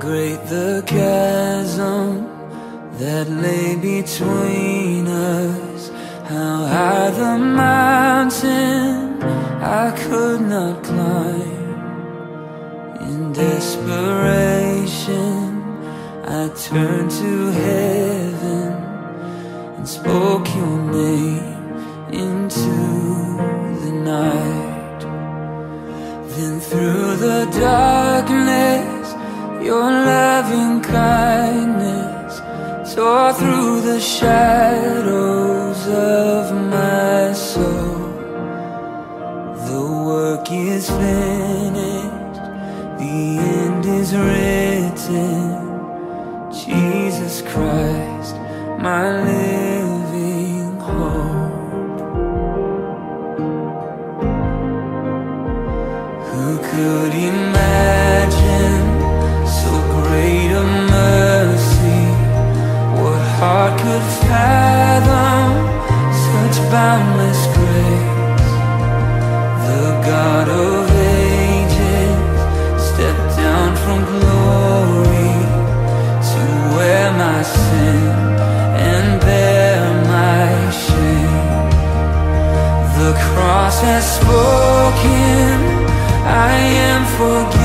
great the chasm that lay between us. How high the mountain I could not climb. In desperation I turned to heaven And spoke your name into the night. Then through the darkness Your loving kindness Tore through the shadows of my soul The work is finished The end is written Jesus Christ, my living hope. Who could imagine could fathom such boundless grace? The God of ages stepped down from glory to wear my sin and bear my shame. The cross has spoken, I am forgiven.